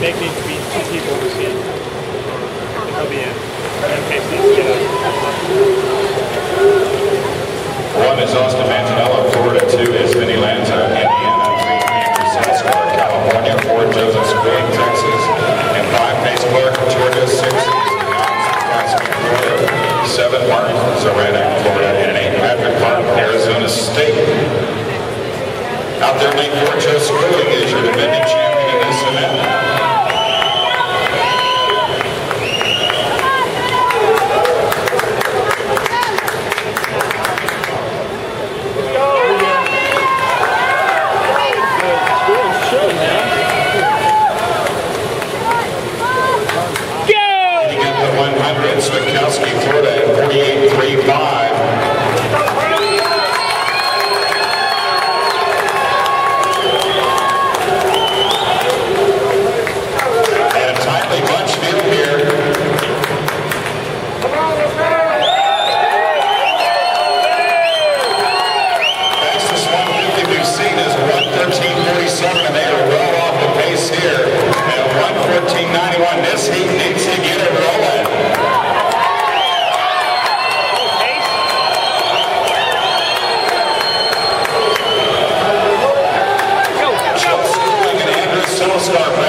Meg needs to be two people to see. He'll be in. In case these get up. One is Austin Manson. Derby Fortress Brewing is your defending champion in this event. Florida, 48 3. all-star